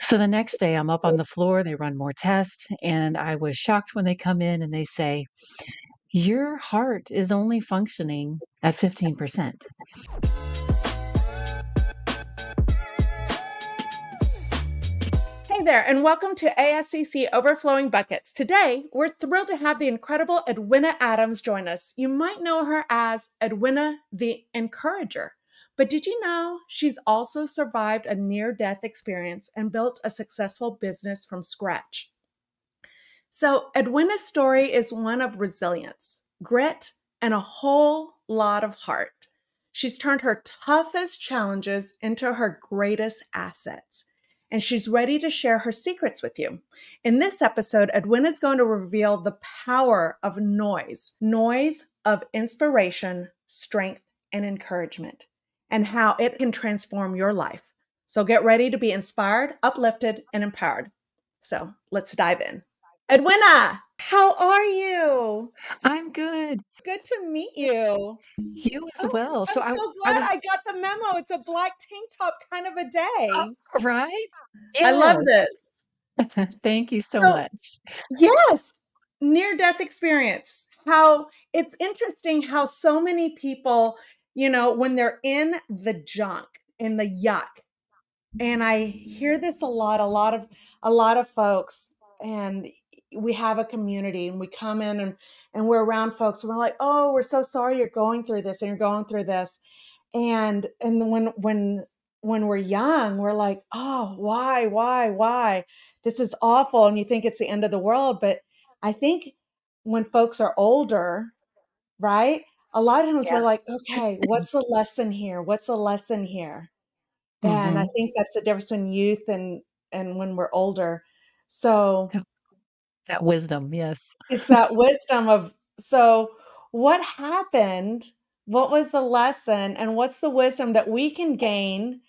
So the next day, I'm up on the floor, they run more tests, and I was shocked when they come in and they say, Your heart is only functioning at 15%. Hey there, and welcome to ASCC Overflowing Buckets. Today, we're thrilled to have the incredible Edwina Adams join us. You might know her as Edwina the Encourager. But did you know she's also survived a near death experience and built a successful business from scratch? So, Edwina's story is one of resilience, grit, and a whole lot of heart. She's turned her toughest challenges into her greatest assets, and she's ready to share her secrets with you. In this episode, Edwina is going to reveal the power of noise noise of inspiration, strength, and encouragement and how it can transform your life. So get ready to be inspired, uplifted, and empowered. So let's dive in. Edwina, how are you? I'm good. Good to meet you. You as oh, well. I'm so, I, glad I, was... I, got the memo. It's a black tank top kind of a day. Uh, right? Yes. I love this. Thank you so, so much. Yes. Near death experience. How it's interesting how so many people you know, when they're in the junk, in the yuck. And I hear this a lot, a lot of a lot of folks and we have a community and we come in and and we're around folks and we're like, "Oh, we're so sorry you're going through this and you're going through this." And and when when when we're young, we're like, "Oh, why? Why? Why? This is awful." And you think it's the end of the world, but I think when folks are older, right? A lot of times yeah. we're like, okay, what's a lesson here? What's a lesson here? Mm-hmm. And I mm-hmm. think that's the difference in youth and and when we're older. So that wisdom, yes. It's that wisdom of so what happened? What was the lesson? And what's the wisdom that we can gain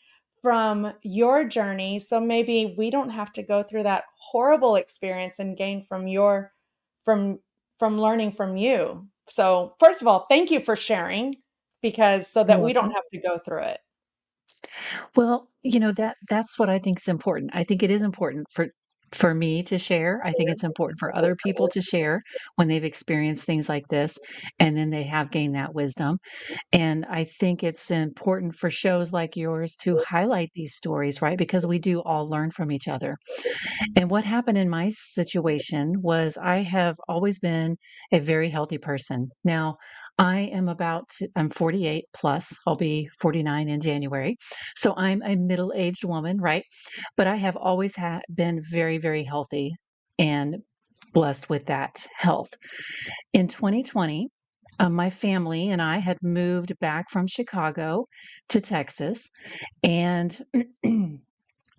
from your journey? So maybe we don't have to go through that horrible experience and gain from your from from learning from you. So, first of all, thank you for sharing because so that we don't have to go through it. Well, you know that that's what I think is important. I think it is important for for me to share. I think it's important for other people to share when they've experienced things like this and then they have gained that wisdom. And I think it's important for shows like yours to highlight these stories, right? Because we do all learn from each other. And what happened in my situation was I have always been a very healthy person. Now, I am about, to, I'm 48 plus, I'll be 49 in January. So I'm a middle aged woman, right? But I have always had been very, very healthy and blessed with that health. In 2020, um, my family and I had moved back from Chicago to Texas, and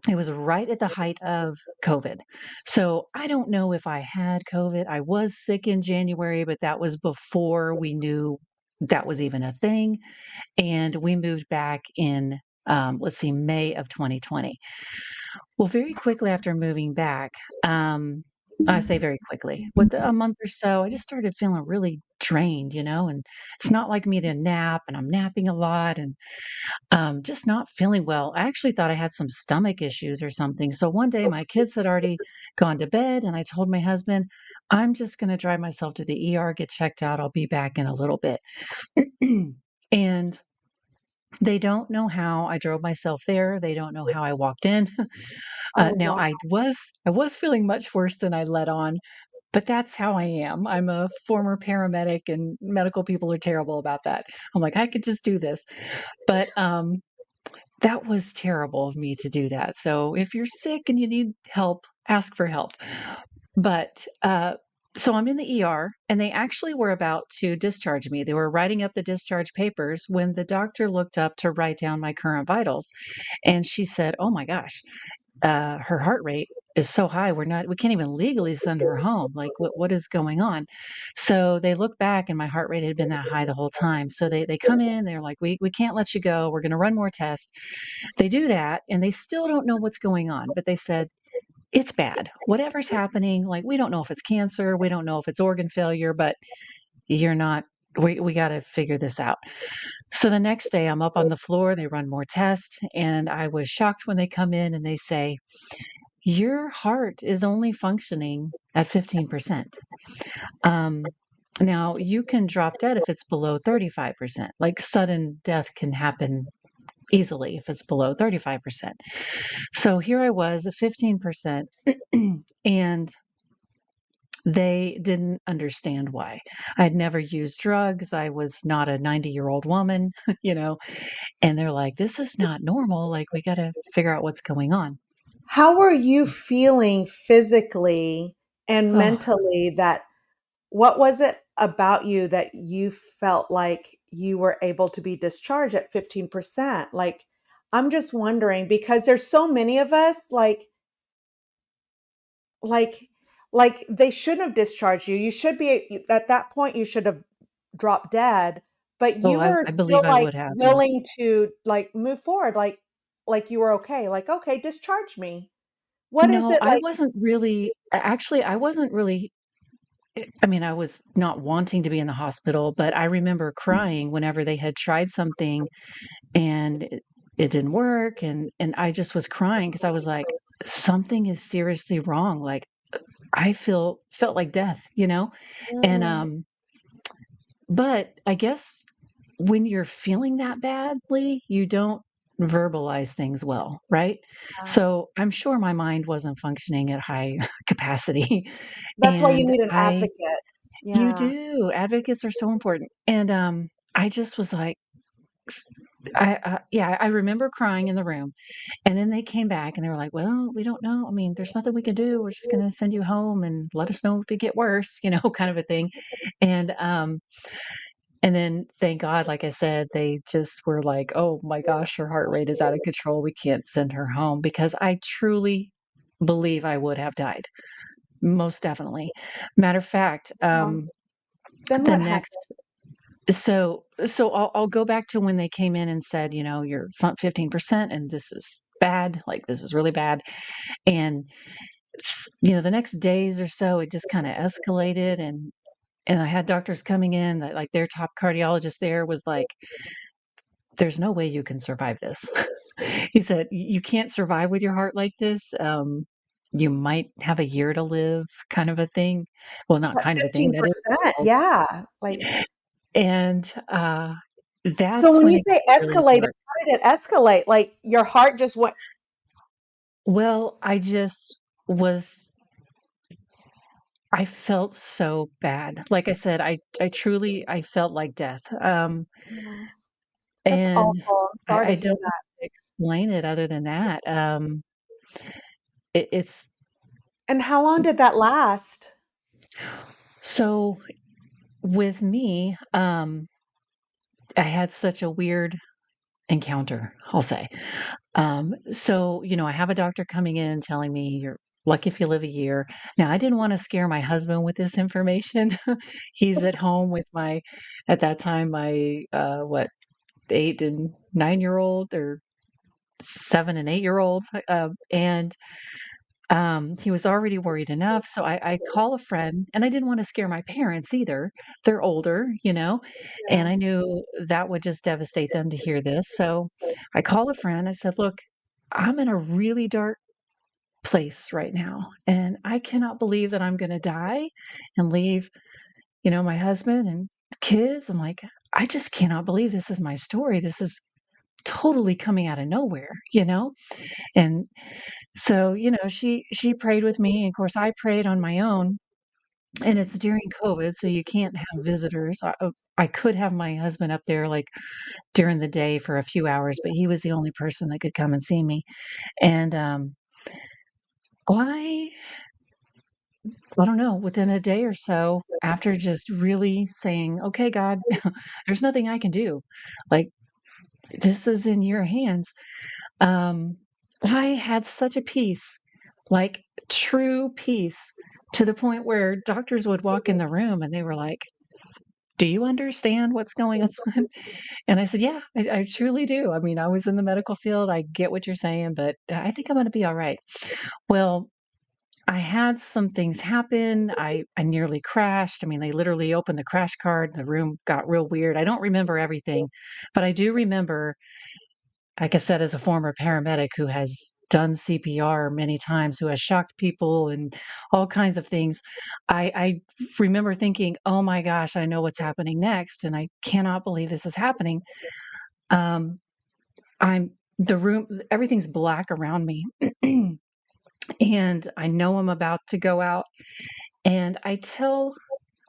it was right at the height of COVID. So I don't know if I had COVID. I was sick in January, but that was before we knew that was even a thing. And we moved back in, um, let's see, May of 2020. Well, very quickly after moving back, um, I say very quickly. With a month or so, I just started feeling really drained, you know, and it's not like me to nap, and I'm napping a lot and um, just not feeling well. I actually thought I had some stomach issues or something. So one day, my kids had already gone to bed, and I told my husband, I'm just going to drive myself to the ER, get checked out. I'll be back in a little bit. and they don't know how I drove myself there. They don't know how I walked in. Uh, oh, now wow. I was I was feeling much worse than I let on, but that's how I am. I'm a former paramedic, and medical people are terrible about that. I'm like I could just do this, but um, that was terrible of me to do that. So if you're sick and you need help, ask for help. But uh, so I'm in the ER, and they actually were about to discharge me. They were writing up the discharge papers when the doctor looked up to write down my current vitals. And she said, Oh my gosh, uh, her heart rate is so high. We're not we can't even legally send her home. Like what what is going on? So they look back and my heart rate had been that high the whole time. So they they come in they're like we we can't let you go. We're going to run more tests. They do that and they still don't know what's going on but they said it's bad whatever's happening like we don't know if it's cancer we don't know if it's organ failure but you're not we, we got to figure this out. So the next day, I'm up on the floor. They run more tests, and I was shocked when they come in and they say, your heart is only functioning at 15%. Um, now, you can drop dead if it's below 35%. Like sudden death can happen easily if it's below 35%. So here I was at 15%, and they didn't understand why. I'd never used drugs. I was not a 90 year old woman, you know, and they're like, this is not normal. Like, we got to figure out what's going on. How were you feeling physically and Oh, mentally that what was it about you that you felt like you were able to be discharged at 15%? Like, I'm just wondering because there's so many of us like like like they shouldn't have discharged you. You should be at that point you should have dropped dead, but oh, you I, were I still like have. willing Yes. to like move forward like like you were okay. Like, okay, discharge me. What is No, it I wasn't really, actually, I wasn't really I mean, I was not wanting to be in the hospital, but I remember crying whenever they had tried something and it, it didn't work and and I just was crying because I was like something is seriously wrong. Like I feel felt like death, you know? And Mm, um but I guess when you're feeling that badly, you don't verbalize things well, right? yeah. So I'm sure my mind wasn't functioning at high capacity That's why you need an I advocate. You do. Advocates are so important. And, um, I just was like, I, uh, yeah, I remember crying in the room. And then they came back and they were like, "Well, we don't know. I mean, there's nothing we can do. We're just gonna send you home and let us know if it get worse," you know, kind of a thing. And, um, and then thank God, like I said, they just were like, "Oh my gosh, her heart rate is out of control. We can't send her home," because I truly believe I would have died. Most definitely. Matter of fact, um, then the what happened? next So so I'll I'll go back to when they came in and said, you know, "You're 15% and this is bad, like, this is really bad." And, you know, the next days or so, it just kinda escalated and and I had doctors coming in that, like, their top cardiologist there was like, "There's no way you can survive this." He said, you can't survive with your heart like this, um, you might have a year to live," kind of a thing. Well, not At kind of a thing, that is 15%, yeah, like And, uh, so that's when when you say really how did it escalate? Like, your heart just went Well, I just was I felt so bad. Like I said, I I truly I felt like death. Um, Yeah, that's and awful, I'm I sorry to I hear don't that. to explain it other than that. Um, it, it's And how long did that last? so with me, um, I had such a weird encounter, I'll say. Um, so, you know, I have a doctor coming in telling me you're lucky if you live a year. Now, I didn't want to scare my husband with this information. He's at home with my, at that time, my, uh, what, eight and nine year old or seven and eight year old. Uh, and um, he was already worried enough. So I, I call a friend and I didn't want to scare my parents either. They're older, you know, and I knew that would just devastate them to hear this. So I call a friend. I said, look, I'm in a really dark place right now and I cannot believe that I'm going to die and leave, you know, my husband and kids. I'm like, I just cannot believe this is my story. This is totally coming out of nowhere, you know? And so, you know, she she prayed with me. Of course, I prayed on my own. And it's during COVID, so you can't have visitors. I, uh, I could have my husband up there like during the day for a few hours, but he was the only person that could come and see me. And um, I I don't know, within a day or so, after just really saying, "Okay, God, there's nothing I can do. Like, this is in your hands." Um, I had such a peace, like true peace, to the point where doctors would walk in the room and they were like, "Do you understand what's going on?" And I said, "Yeah, I, I truly do. I mean, I was in the medical field. I get what you're saying, but I think I'm going to be all right." Well, I had some things happen. I I nearly crashed. I mean, they literally opened the crash cart. The room got real weird. I don't remember everything, but I do remember, like I said, as a former paramedic who has done CPR many times, who has shocked people and all kinds of things, I, I remember thinking, "Oh my gosh, I know what's happening next, and I cannot believe this is happening." Um, I'm the room, everything's black around me, and I know I'm about to go out, and I tell,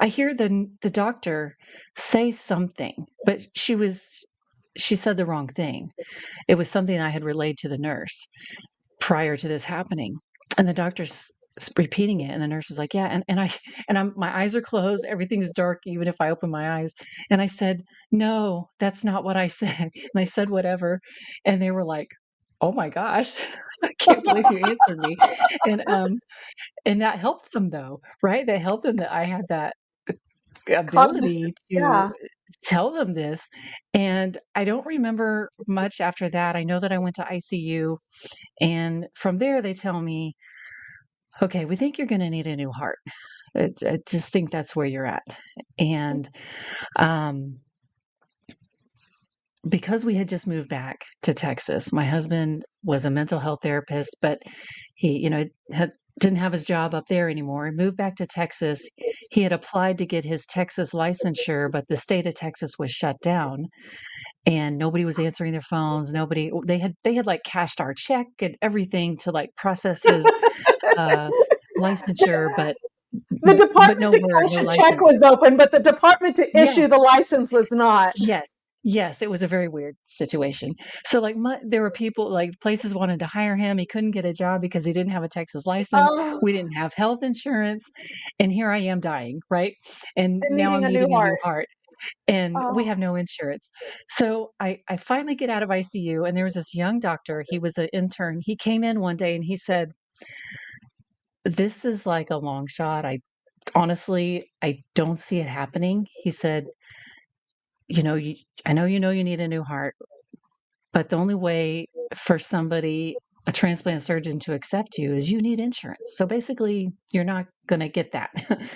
I hear the the doctor say something, but she was she said the wrong thing. It was something I had relayed to the nurse prior to this happening, and the doctor's repeating it, and the nurse is like, "Yeah," and and I and I'm my eyes are closed, everything's dark even if I open my eyes, and I said, "No, that's not what I said," and I said whatever, and they were like, "Oh my gosh, I can't believe you answered me," and, um, and that helped them though, right? That helped them that I had that Cogniz ability to yeah. Tell them this, and I don't remember much after that. I know that I went to ICU, and from there, they tell me, "Okay, we think you're gonna need a new heart." I I just think that's where you're at, and, um because we had just moved back to Texas, my husband was a mental health therapist, but he, you know, had didn't have his job up there anymore, he moved back to Texas. He had applied to get his Texas licensure, but the state of Texas was shut down, and nobody was answering their phones, nobody they had they had, like, cashed our check and everything to, like, process his, uh, licensure, but The but department no to cash no a check license. was open, but the department to Yeah. issue the license was not. Yes, yes, it was a very weird situation. So, like, my there were people like, places wanted to hire him, he couldn't get a job because he didn't have a Texas license, Oh. we didn't have health insurance, and here I am dying, right? And And now I'm a new needing a new heart. heart, and we Oh. have no insurance. So, I I finally get out of ICU, and there was this young doctor, he was an intern, he came in one day and he said "This is, like, a long shot, I honestly, I don't see it happening." He said "You know, you I know you know you need a new heart, but the only way for somebody a transplant surgeon to accept you is you need insurance, so basically, you're not gonna get that."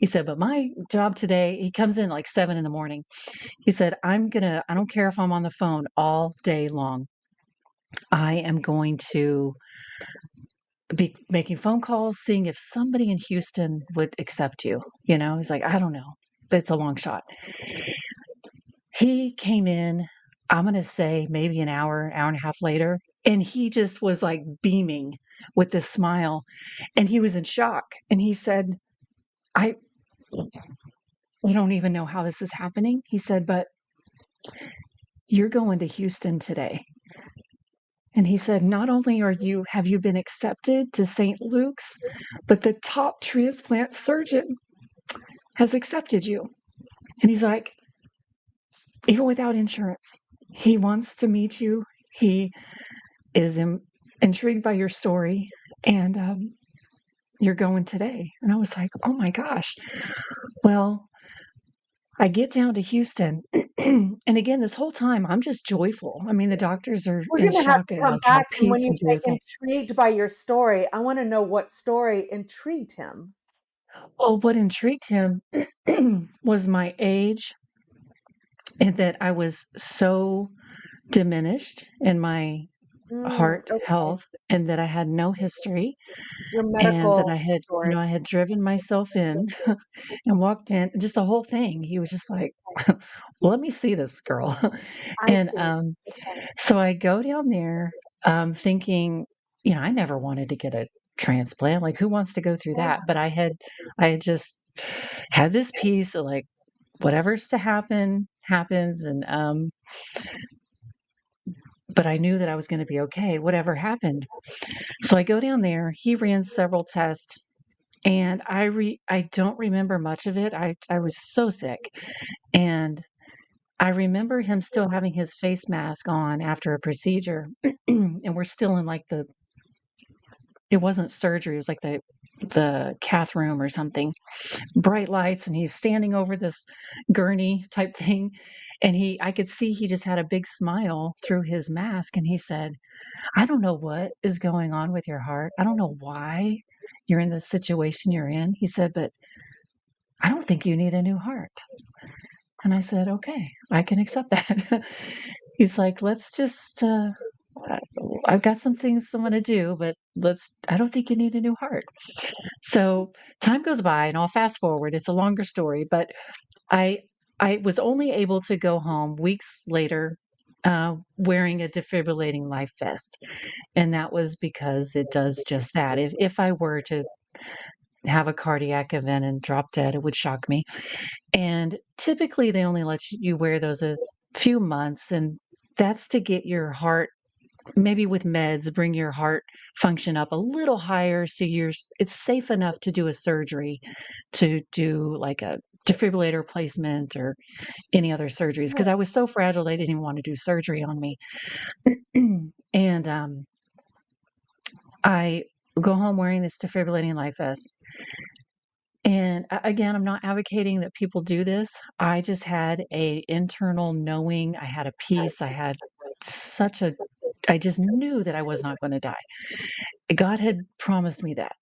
He said, "But my job today" he comes in, like, 7 in the morning. He said, "I'm gonna I don't care if I'm on the phone all day long. I am going to be making phone calls, seeing if somebody in Houston would accept you," you know? He's like, "I don't know, but it's a long shot." He came in, I'm gonna say maybe an hour, hour and a half later, and he just was, like, beaming with this smile, and he was in shock, and he said, "I we don't even know how this is happening." He said, "But" "you're going to Houston today." And he said, "Not only are you have you been accepted to St. Luke's, but the top transplant surgeon has accepted you." And he's like "Even without insurance, he wants to meet you, he is in intrigued by your story, and, um, you're going today." And I was like, "Oh my gosh." Well I get down to Houston, and again, this whole time, I'm just joyful. I mean, the doctors are We're in gonna have to come back, and when you say intrigued by your story, I wanna know what story intrigued him. Well, what intrigued him was my age and that I was so diminished in my Mm, heart okay. health, and that I had no history, Your and that I had you know, I had driven myself in and walked in just the whole thing. He was just like, "Well, let me see this girl." And, um, so I go down there, um, thinking you know, I never wanted to get a transplant, like, who wants to go through Yeah. that? But I had I had just had this piece of, like, whatever's to happen, happens, and, um but I knew that I was gonna be okay, whatever happened. So I go down there, he ran several tests, and I re I don't remember much of it, I I was so sick, and I remember him still having his face mask on after a procedure, and we're still in, like, the it wasn't surgery, it was, like, the the cath room or something. Bright lights, and he's standing over this gurney type thing, and he I could see he just had a big smile through his mask, and he said, "I don't know what is going on with your heart, I don't know why you're in the situation you're in," he said, "But I don't think you need a new heart." And I said, "Okay, I can accept that." He's like, "Let's just, uh, I've got some things I'm gonna do, but let's I don't think you need a new heart." So, time goes by, and I'll fast forward, it's a longer story, but I I was only able to go home weeks later, uh, wearing a defibrillating life vest, and that was because it does just that. If if I were to have a cardiac event and drop dead, it would shock me, and typically, they only let you wear those a few months, and that's to get your heart maybe with meds, bring your heart function up a little higher so you're it's safe enough to do a surgery, to do, like, a defibrillator placement or any other surgeries because I was so fragile, they didn't even wanna do surgery on me. And, um I go home wearing this defibrillating life vest. And again, I'm not advocating that people do this, I just had a internal knowing, I had a peace, I had such a I just knew that I was not gonna die. God had promised me that.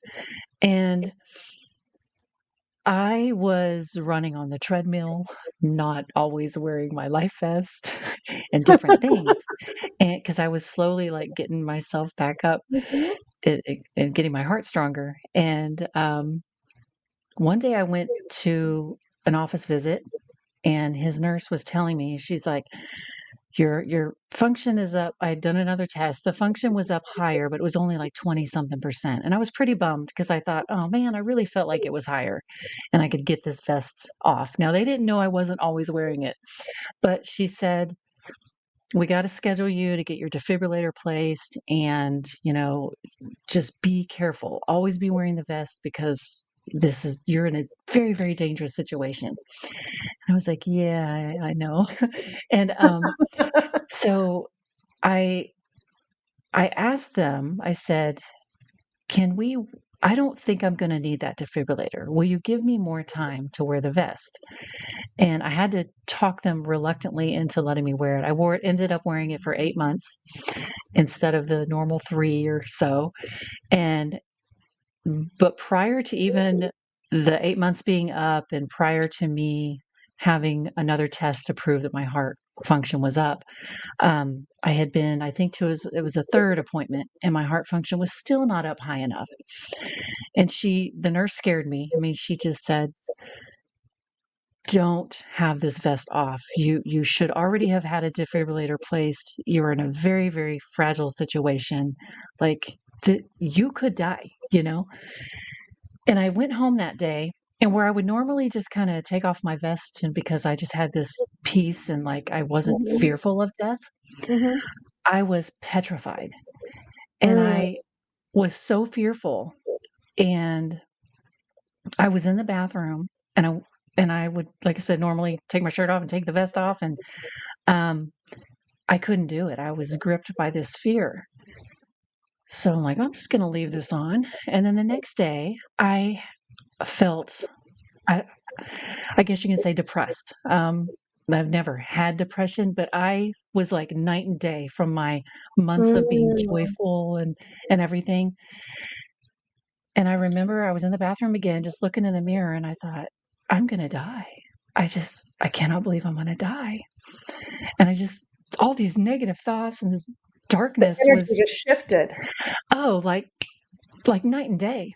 And I was running on the treadmill, not always wearing my life vest and different things, And because I was slowly, like, getting myself back up Mhm. and and and getting my heart stronger, and, um, one day I went to an office visit, and his nurse was telling me, she's like, "Your your function is up" I had done another test, the function was up higher, but it was only, like, 20 something percent, and I was pretty bummed because I thought, "Oh, man, I really felt like it was higher, and I could get this vest off." Now, they didn't know I wasn't always wearing it, but she said, "We gotta schedule you to get your defibrillator placed, and, you know, just be careful, always be wearing the vest because this is you're in a very, very dangerous situation." And I was like, "Yeah, I I know." And, um, so I I asked them, I said, "Can we i don't think I'm gonna need that defibrillator, will you give me more time to wear the vest?" And I had to talk them reluctantly into letting me wear it, I wore it ended up wearing it for 8 months instead of the normal 3 or so, and but prior to even the 8 months being up and prior to me having another test to prove that my heart function was up, um, I had been, I think to it was a 3rd appointment, and my heart function was still not up high enough. And she the nurse scared me, I mean, she just said "Don't have this vest off, you you should already have had a defibrillator placed, you're in a very, very fragile situation, like, the you could die," you know? And I went home that day, and where I would normally just kinda take off my vest and because I just had this peace and, like, I wasn't Mhm. fearful of death, Mhm. I was petrified, and Mm. I was so fearful, and I was in the bathroom, and I and I would, like I said, normally take my shirt off and take the vest off, and, um, I couldn't do it, I was gripped by this fear. So I'm like, "I'm just gonna leave this on," and then the next day, I felt I I guess you can say depressed, um, I've never had depression, but I was like night and day from my months of being Mm. joyful and and everything. And I remember I was in the bathroom again just looking in the mirror, and I thought, "I'm gonna die. I just I cannot believe I'm gonna die." And I just all these negative thoughts and this darkness was just shifted. Oh, like like night and day.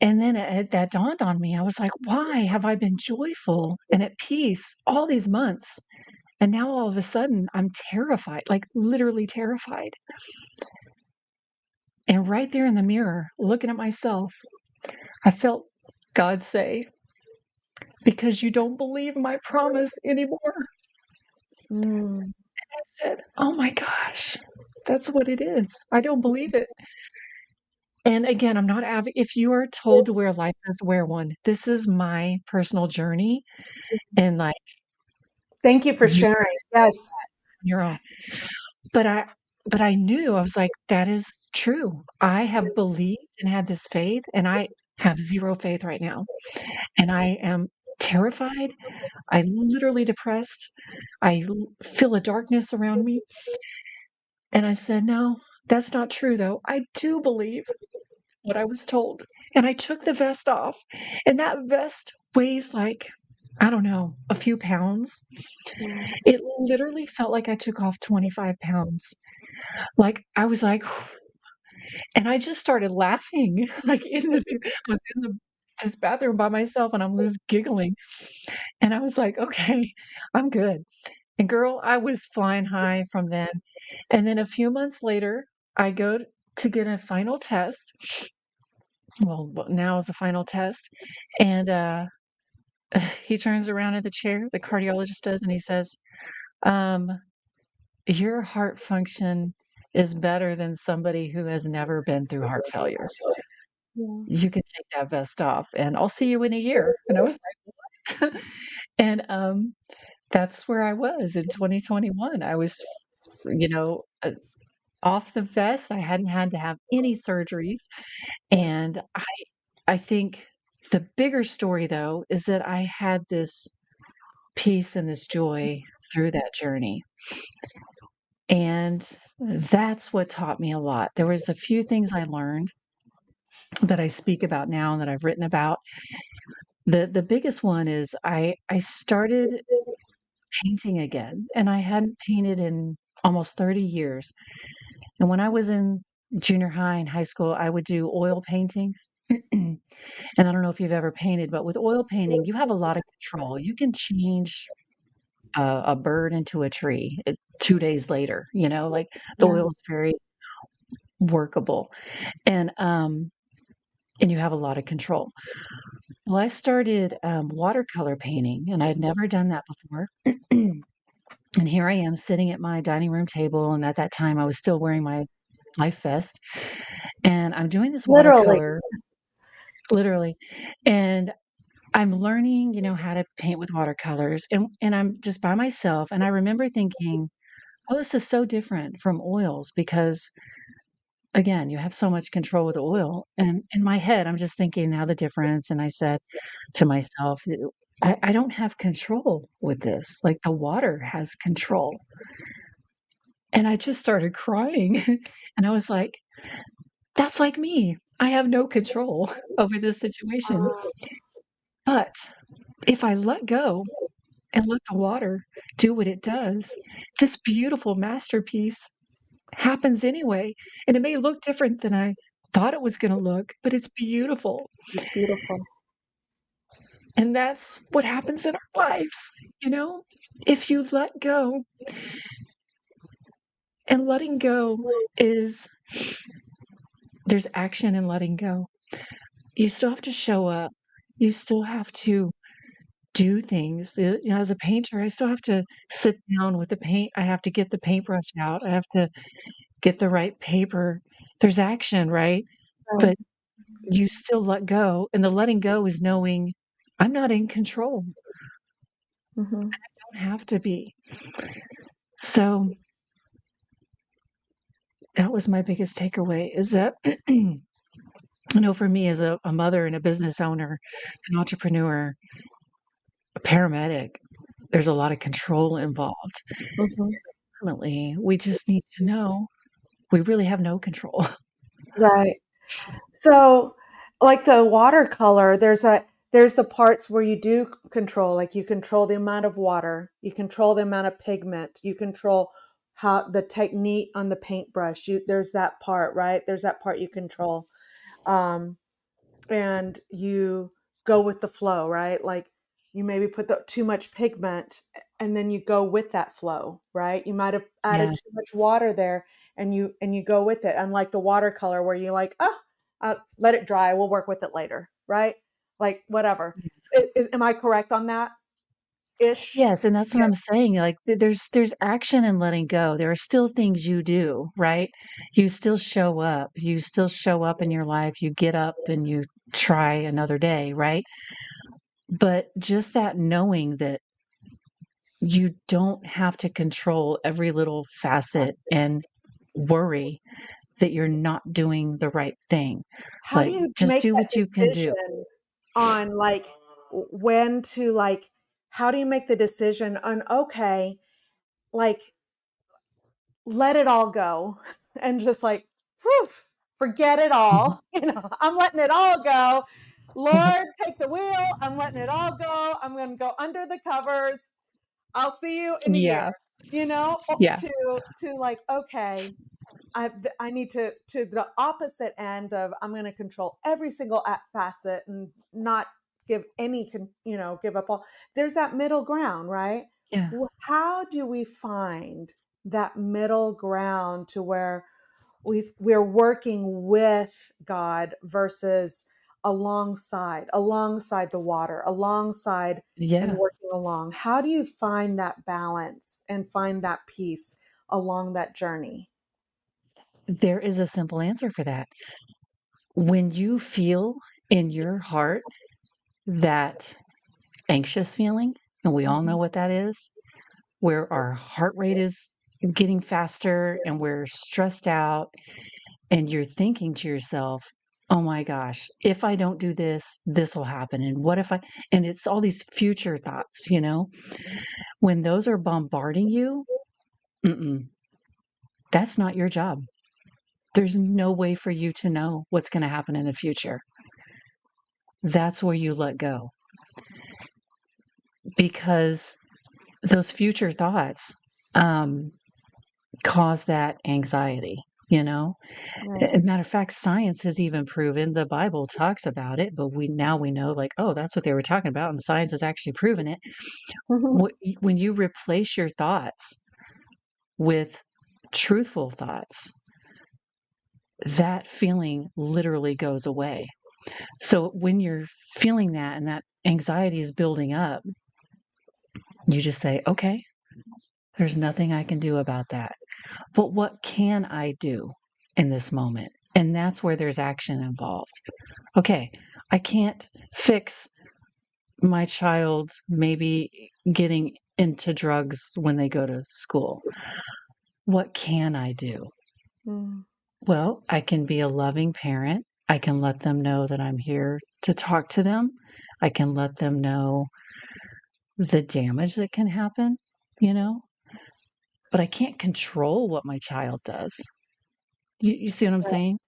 And then it that dawned on me, I was like, "Why have I been joyful and at peace all these months, and now all of a sudden I'm terrified, like, literally terrified?" And right there in the mirror, looking at myself, I felt God say, "Because you don't believe my promise anymore." Mm. I said, "Oh my gosh, that's what it is, I don't believe it." And again, I'm not advo if you are told to wear a life vest, wear one. This is my personal journey, Mhm. and, like Thank you for sharing, yes. You're on. But I but I knew, I was like, "That is true." I have believed and had this faith, and I have 0 faith right now, and I am terrified, I'm literally depressed, I feel a darkness around me. And I said, "No, that's not true, though, I do believe what I was told." And I took the vest off, and that vest weighs, like, I don't know, a few pounds. Mm. It literally felt like I took off 25 pounds. like, I was like and I just started laughing, like, in the I was in the this bathroom by myself, and I'm just giggling, and I was like, "Okay, I'm good." And girl, I was flying high from then, and then a few months later, I go to get a final test. Well, now is the final test, and, uh, he turns around in the chair, the cardiologist does, and he says, um, "Your heart function is better than somebody who has never been through heart failure. Yeah. You can take that vest off, and I'll see you in a year." And I was like, "What?" And, um, that's where I was in 2021. I was, you know, uh, off the vest. I hadn't had to have any surgeries, and I I think the bigger story, though, is that I had this peace and this joy through that journey. And that's what taught me a lot. There was a few things I learned that I speak about now and that I've written about. The the biggest one is I I started painting again, and I hadn't painted in almost 30 years. And when I was in junior high and high school, I would do oil paintings. And I don't know if you've ever painted, but with oil painting, you have a lot of control. You can change a a bird into a tree, eh, 2 days later, you know, like, the Yeah. oil is very workable, and, um and you have a lot of control. Well, I started, um, watercolor painting, and I'd never done that before. And here I am sitting at my dining room table, and at that time, I was still wearing my life vest, and I'm doing this Literally. watercolor literally, and I'm learning, you know, how to paint with watercolors, and and I'm just by myself, and I remember thinking, "Oh, this is so different from oils," because, again, you have so much control with oil, and in my head, I'm just thinking now the difference, and I said to myself, I I don't have control with this, like, the water has control." And I just started crying, and I was like, "That's like me. I have no control over this situation." Oh. But if I let go and let the water do what it does, this beautiful masterpiece happens anyway, and it may look different than I thought it was gonna look, but it's beautiful. It's beautiful. And that's what happens in our lives, you know? If you let go and letting go is there's action in letting go. You still have to show up. You still have to do things. Uh, you know, as a painter, I still have to sit down with the paint. I have to get the paintbrush out. I have to get the right paper. There's action, right? Right. But you still let go, and the letting go is knowing I'm not in control. Mhm. I don't have to be. So that was my biggest takeaway is that I know for me as a a mother and a business owner, an entrepreneur, paramedic, there's a lot of control involved. Mhm. Ultimately, we just need to know we really have no control. Right. So, like the watercolor, there's a there's the parts where you do control, like, you control the amount of water, you control the amount of pigment, you control how the technique on the paintbrush, you there's that part, right? There's that part you control. Um, and you go with the flow, right? Like, you maybe put the too much pigment, and then you go with that flow, right? You might have added Yeah. too much water there, and you and you go with it, unlike the watercolor where you're like, "Ah, uh, let it dry, we'll work with it later," right? Like, whatever. I is am I correct on that? Ish? Yes, and that's what I'm saying, like, there's there's action in letting go. There are still things you do, right? You still show up. You still show up in your life. You get up and you try another day, right? But just that knowing that you don't have to control every little facet and worry that you're not doing the right thing. How do you just do what you can do. on, like, when to, like how do you make the decision on, "Okay, like" "let it all go," and just like, "Phew, forget it all," you know, "I'm letting it all go. Lord, take the wheel. I'm letting it all go. I'm gonna go under the covers. I'll see you in a year," you know? Yeah. to to, like, "Okay" I, I need to to the opposite end of I'm going to control every single facet and not give any you know give up all. There's that middle ground, right? Yeah. How do we find that middle ground to where we we're working with God versus alongside alongside the water alongside yeah. and working along how do you find that balance and find that peace along that journey there is a simple answer for that when you feel in your heart that anxious feeling and we all know mm-hmm. what that is where our heart rate is getting faster and we're stressed out and you're thinking to yourself oh my gosh, if I don't do this, this will happen. And what if I, and it's all these future thoughts, you know, when those are bombarding you, that's not your job. There's no way for you to know what's going to happen in the future. That's where you let go. Because those future thoughts um, cause that anxiety you know right. matter of fact science has even proven the bible talks about it but we now we know like oh that's what they were talking about and science has actually proven it mm-hmm. when you replace your thoughts with truthful thoughts that feeling literally goes away so when you're feeling that and that anxiety is building up you just say okay there's nothing i can do about that but what can I do in this moment? And that's where there's action involved. Okay, I can't fix my child maybe getting into drugs when they go to school. What can I do? Mm. Well, I can be a loving parent. I can let them know that I'm here to talk to them. I can let them know the damage that can happen, you know, but I can't control what my child does. You, you see what I'm right. saying?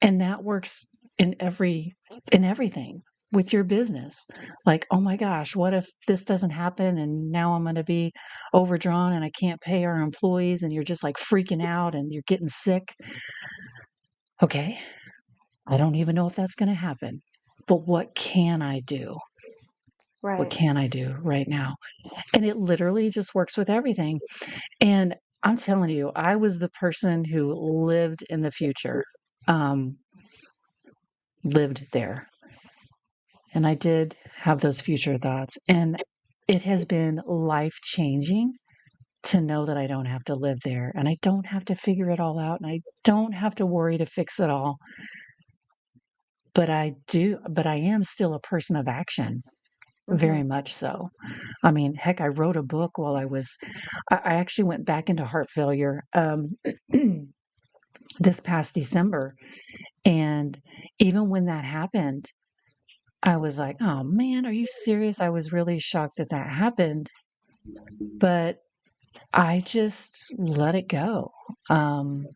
And that works in every in everything with your business. Like, oh my gosh, what if this doesn't happen and now I'm going to be overdrawn and I can't pay our employees and you're just like freaking out and you're getting sick. Okay. I don't even know if that's going to happen. But what can I do? Right. What can I do right now? And it literally just works with everything. And I'm telling you, I was the person who lived in the future, um, lived there. And I did have those future thoughts. And it has been life changing to know that I don't have to live there and I don't have to figure it all out and I don't have to worry to fix it all. But I do, but I am still a person of action. Very mm-hmm. much so. I mean, heck, I wrote a book while I was, I, I actually went back into heart failure um, this past December. And even when that happened, I was like, oh man, are you serious? I was really shocked that that happened. But I just let it go. Um,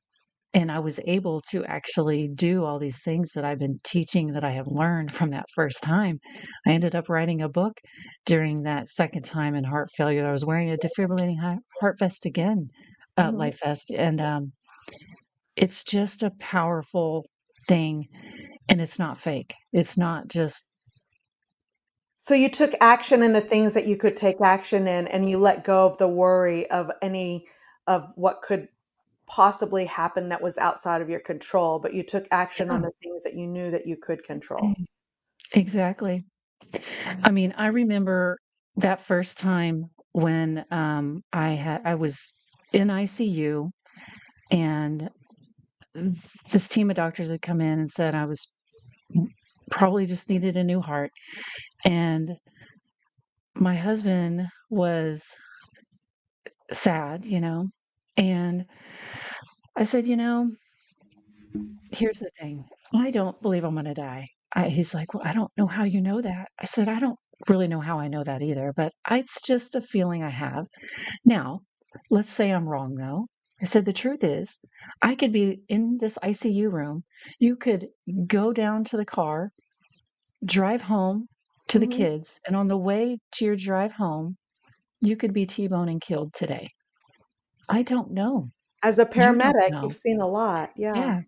and I was able to actually do all these things that I've been teaching that I have learned from that first time. I ended up writing a book during that second time in heart failure. I was wearing a defibrillating heart vest again at mm-hmm. Life Vest, and um, it's just a powerful thing, and it's not fake. It's not just. So you took action in the things that you could take action in, and you let go of the worry of any of what could possibly happened that was outside of your control, but you took action on the things that you knew that you could control. Exactly. I mean, I remember that first time when um, I had I was in ICU, and this team of doctors had come in and said I was probably just needed a new heart, and my husband was sad, you know, and I said, you know, here's the thing. I don't believe I'm going to die. I, he's like, well, I don't know how you know that. I said, I don't really know how I know that either, but it's just a feeling I have. Now, let's say I'm wrong though. I said, the truth is, I could be in this ICU room. You could go down to the car, drive home to mm-hmm. the kids, and on the way to your drive home, you could be T boned and killed today. I don't know. As a paramedic, you've seen a lot, yeah. Yeah.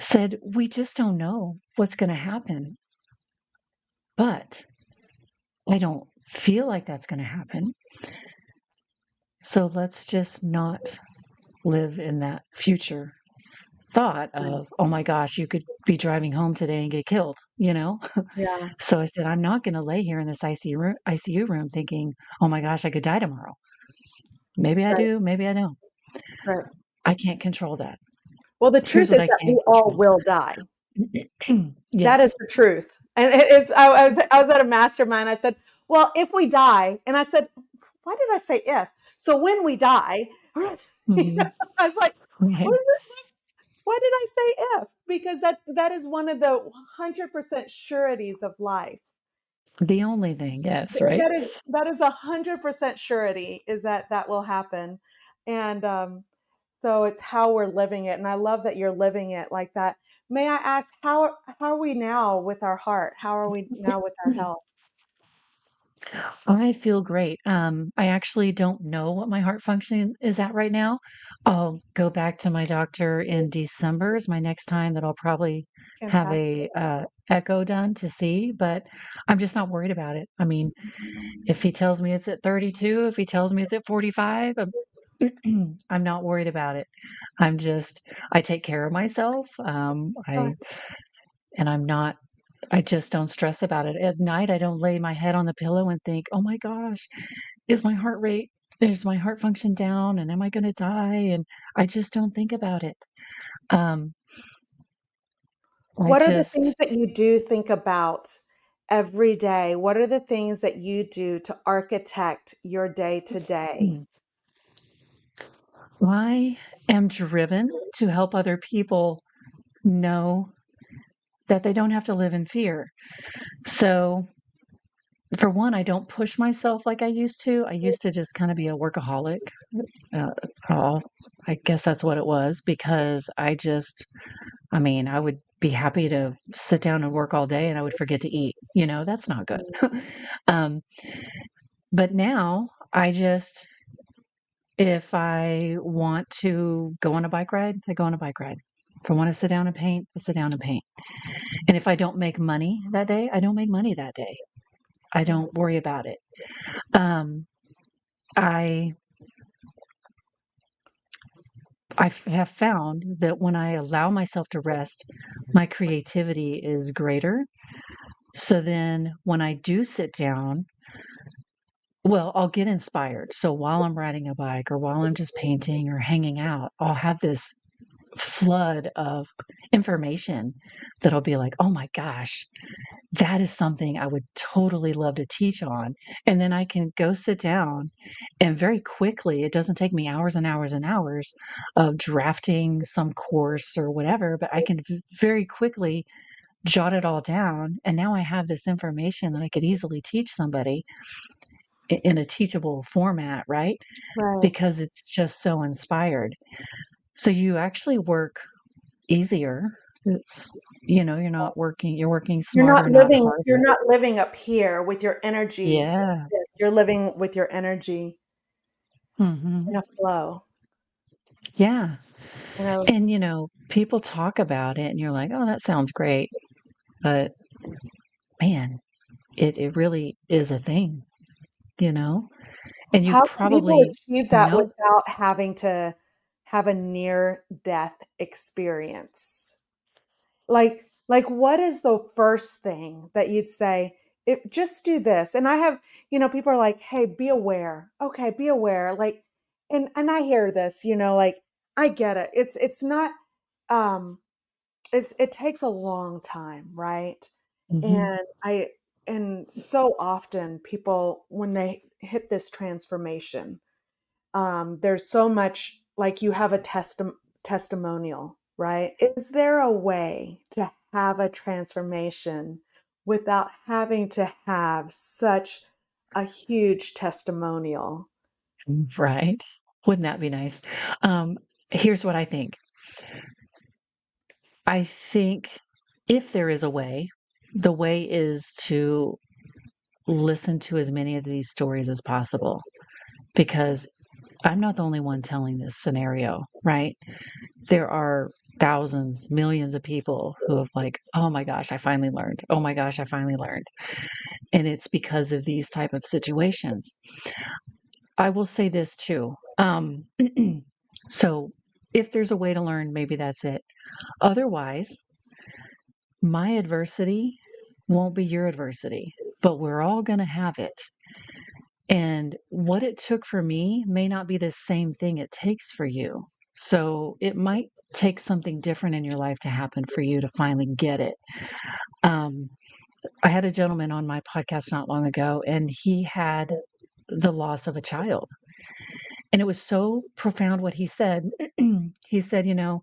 Said, "We just don't know what's gonna happen." But I don't feel like that's gonna happen. So let's just not live in that future thought of, "Oh my gosh, you could be driving home today and get killed," you know? Yeah. So I said, "I'm not gonna lay here in this ICU roo ICU room thinking, 'Oh my gosh, I could die tomorrow.' Maybe I do, maybe I don't." Right. I can't control that. Well, the truth is that we all control. will die. That is the truth. And it it's I I was I was at a mastermind, I said, "Well, if we die" and I said, "Why did I say if?" So when we die, you know, Mhm. I was like, Right. Why did I say if?" Because that that is one of the 100% sureties of life. The only thing, yes, right? that is that is 100% surety is that that will happen. And, um, so it's how we're living it, and I love that you're living it like that. May I ask how how are we now with our heart? How are we now with our health? I feel great. Um, I actually don't know what my heart function is at right now. I'll go back to my doctor in December is my next time that I'll probably have a, uh, echo done to see, but I'm just not worried about it. I mean, if he tells me it's at 32, if he tells me it's at 45, I'm I'm not worried about it. I'm just I take care of myself, um, I and I'm not I just don't stress about it. At night, I don't lay my head on the pillow and think, "Oh my gosh, is my heart rate is my heart function down, and am I gonna die?" And I just don't think about it. Um I What are the things that you do think about every day? What are the things that you do to architect your day to day? I am driven to help other people know that they don't have to live in fear. So, for one, I don't push myself like I used to. I used to just kinda be a workaholic. Uh, oh, I guess that's what it was because I just I mean, I would be happy to sit down and work all day, and I would forget to eat, you know, that's not good. Um but now I just if I want to go on a bike ride, I go on a bike ride. If I wanna sit down and paint, I sit down and paint. And if I don't make money that day, I don't make money that day. I don't worry about it. Um, I I have found that when I allow myself to rest, my creativity is greater. So then when I do sit down well, I'll get inspired. So while I'm riding a bike or while I'm just painting or hanging out, I'll have this flood of information that I'll be like, "Oh my gosh, that is something I would totally love to teach on." And then I can go sit down and very quickly it doesn't take me hours and hours and hours of drafting some course or whatever, but I can v very quickly jot it all down, and now I have this information that I could easily teach somebody i in a teachable format, right? Right. Because it's just so inspired. So you actually work easier. It's you know, you're not working you're working You're not smarter, not living you're harder. not living up here with your energy Yeah. You're living with your energy in Mhm. a flow. Yeah. Know And, you know, people talk about it and you're like, "Oh, that sounds great." But man, it it really is a thing, you know? And you How probably achieve that know without having to have a near death experience? Like like, what is the first thing that you'd say, "It just do this." And I have you know, people are like, "Hey, be aware." Okay, be aware, like and and I hear this, you know, like, I get it. It's it's not, um it's it takes a long time, right? Mhm. And I and so often people, when they hit this transformation, um, there's so much like you have a testim testimonial, right? Is there a way to have a transformation without having to have such a huge testimonial? Right. Wouldn't that be nice? Um, here's what I think. I think if there is a way, the way is to listen to as many of these stories as possible because I'm not the only one telling this scenario, right? There are thousands, millions of people who have like, "Oh my gosh, I finally learned. Oh my gosh, I finally learned." And it's because of these type of situations. I will say this too. Um, so if there's a way to learn, maybe that's it. Otherwise, my adversity won't be your adversity, but we're all going to have it. And what it took for me may not be the same thing it takes for you. So it might take something different in your life to happen for you to finally get it. Um, I had a gentleman on my podcast not long ago, and he had the loss of a child. And it was so profound what he said. he said, you know,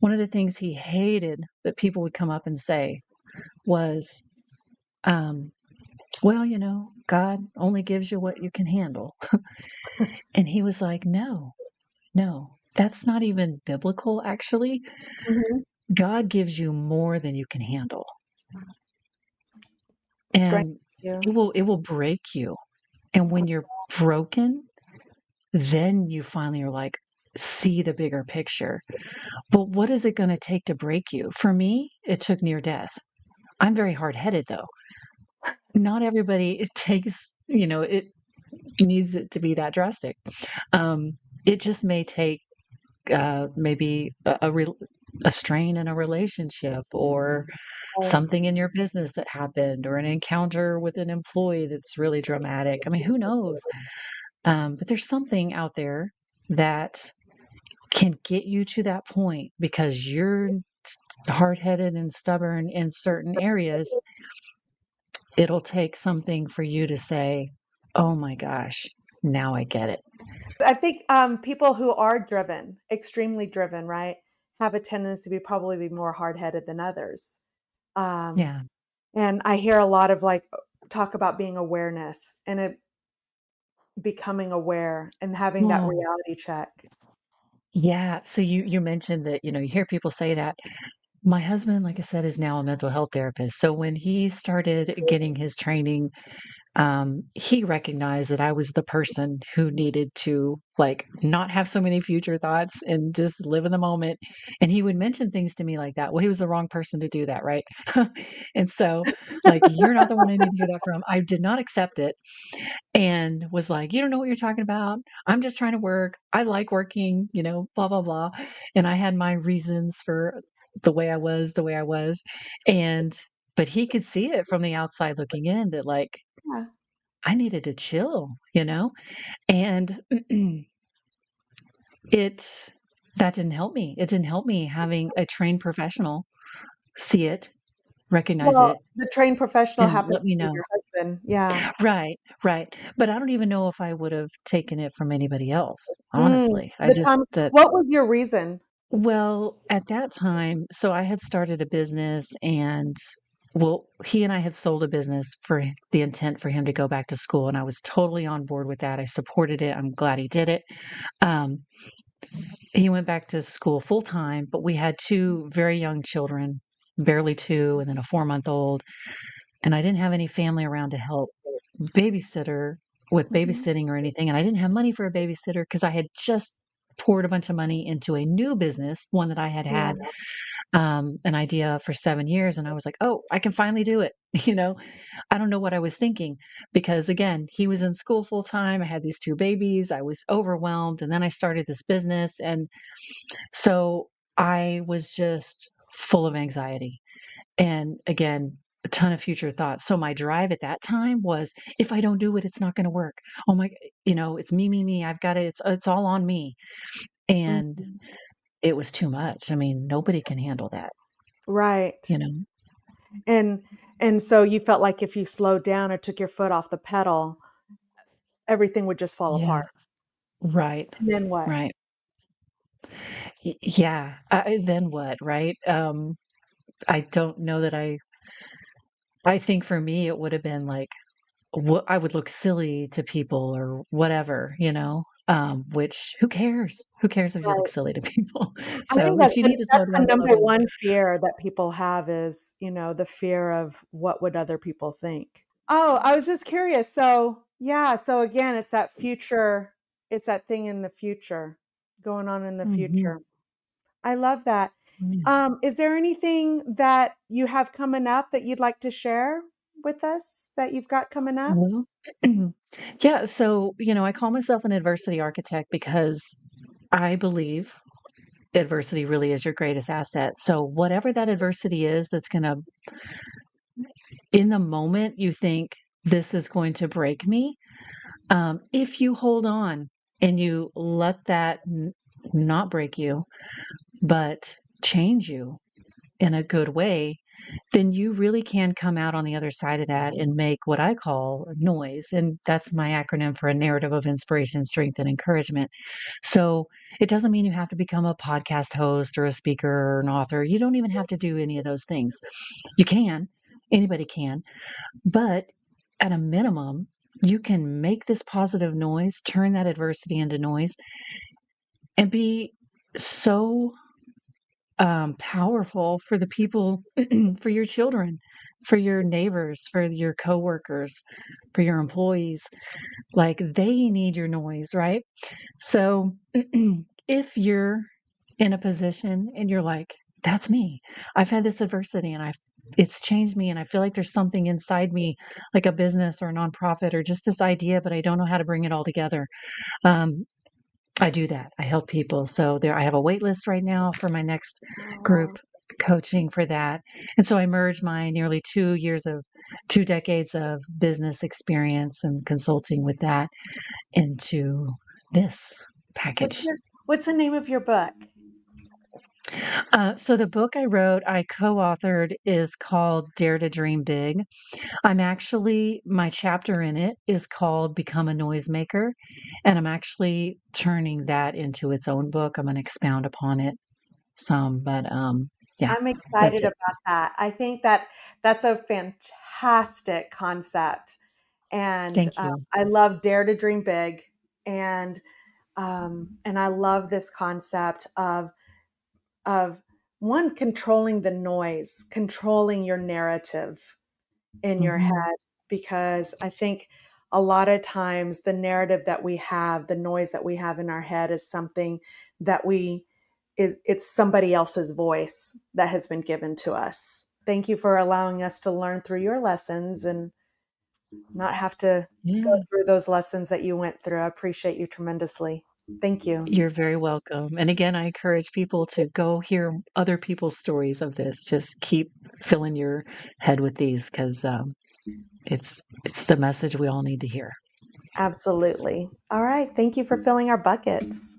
one of the things he hated that people would come up and say was, um, well, you know, God only gives you what you can handle. and he was like, no, no, that's not even biblical, actually. Mm-hmm. God gives you more than you can handle. And it will it will break you. And when you're broken, then you finally are like, see the bigger picture. But what is it going to take to break you? For me, it took near death. I'm very hard headed though. Not everybody it takes, you know, it needs it to be that drastic. Um, it just may take uh, maybe a, a, re- a strain in a relationship or something in your business that happened or an encounter with an employee that's really dramatic. I mean, who knows? Um, but there's something out there that can get you to that point because you're hard headed and stubborn in certain areas. It'll take something for you to say, oh my gosh, now I get it. I think um, people who are driven, extremely driven, right, have a tendency to be probably be more hard headed than others. Um, yeah. And I hear a lot of like talk about being awareness and it becoming aware and having that reality check. Yeah. So you you mentioned that, you know, you hear people say that. My husband, like I said, is now a mental health therapist. So when he started getting his training um, he recognized that I was the person who needed to like not have so many future thoughts and just live in the moment. And he would mention things to me like that. Well, he was the wrong person to do that, right? and so, like, you're not the one I need to hear that from. I did not accept it and was like, you don't know what you're talking about. I'm just trying to work. I like working, you know, blah, blah, blah. And I had my reasons for the way I was, the way I was. And but he could see it from the outside looking in that like yeah. I needed to chill, you know? And it that didn't help me. It didn't help me having a trained professional see it, recognize well, it. The trained professional happened let me know. your husband. Yeah. Right, right. But I don't even know if I would have taken it from anybody else, mm, honestly. I just time, that, What was your reason? Well, at that time, so I had started a business and well, he and I had sold a business for the intent for him to go back to school, and I was totally on board with that. I supported it. I'm glad he did it. Um, he went back to school full time, but we had two very young children, barely two, and then a four month old. And I didn't have any family around to help babysitter with mm-hmm. babysitting or anything. And I didn't have money for a babysitter because I had just poured a bunch of money into a new business, one that I had had um, an idea for seven years. And I was like, oh, I can finally do it. You know, I don't know what I was thinking because, again, he was in school full time. I had these two babies. I was overwhelmed. And then I started this business. And so I was just full of anxiety. And again, a ton of future thoughts. So my drive at that time was if I don't do it, it's not going to work. Oh my, you know, it's me, me, me. I've got it. It's, it's all on me. And mm-hmm. It was too much. I mean, nobody can handle that. Right. You know, and, and so you felt like if you slowed down or took your foot off the pedal, everything would just fall yeah. apart. Right. And then what? Right. Yeah. I, then what? Right. Um, I don't know that I I think for me, it would have been like, what I would look silly to people or whatever, you know. Um, which who cares? Who cares if you look silly to people? I think So that's if you the, need to that's the number one fear that people have is, you know, the fear of what would other people think. Oh, I was just curious. So, yeah, so again, it's that future it's that thing in the future going on in the Mhm. future. I love that. Yeah. Um, is there anything that you have coming up that you'd like to share with us that you've got coming up? Well, yeah, so, you know, I call myself an adversity architect because I believe adversity really is your greatest asset. So whatever that adversity is that's gonna in the moment you think this is going to break me, um, if you hold on and you let that n- not break you, but change you in a good way, then you really can come out on the other side of that mm-hmm. and make what I call noise. And that's my acronym for a narrative of inspiration, strength, and encouragement. So it doesn't mean you have to become a podcast host or a speaker or an author. You don't even have to do any of those things. You can, anybody can. But at a minimum, you can make this positive noise, turn that adversity into noise, and be so um, powerful for the people, for your children, for your neighbors, for your coworkers, for your employees. Like they need your noise, right? So if you're in a position and you're like, that's me, I've had this adversity and I've it's changed me and I feel like there's something inside me like a business or a nonprofit or just this idea but I don't know how to bring it all together. Um, I do that. I help people. So there I have a wait list right now for my next group coaching for that. And so I merge my nearly 2 years of 2 decades of business experience and consulting with that into this What's, package. your, what's the name of your book? Uh, so the book I wrote, I co-authored, is called Dare to Dream Big. I'm actually my chapter in it is called Become a Noisemaker, and I'm actually turning that into its own book. I'm going to expound upon it some, but um, yeah, I'm excited about that. I think that that's a fantastic concept. And uh. I love Dare to Dream Big. And um, and I love this concept of of one controlling the noise, controlling your narrative in your hmm head, because I think a lot of times the narrative that we have, the noise that we have in our head is something that we is it's somebody else's voice that has been given to us. Thank you for allowing us to learn through your lessons and not have to Yeah, go through those lessons that you went through. I appreciate you tremendously. Thank you. you're very welcome. And again, I encourage people to go hear other people's stories of this. Just keep filling your head with these because um, it's it's the message we all need to hear. Absolutely. All right. Thank you for filling our buckets.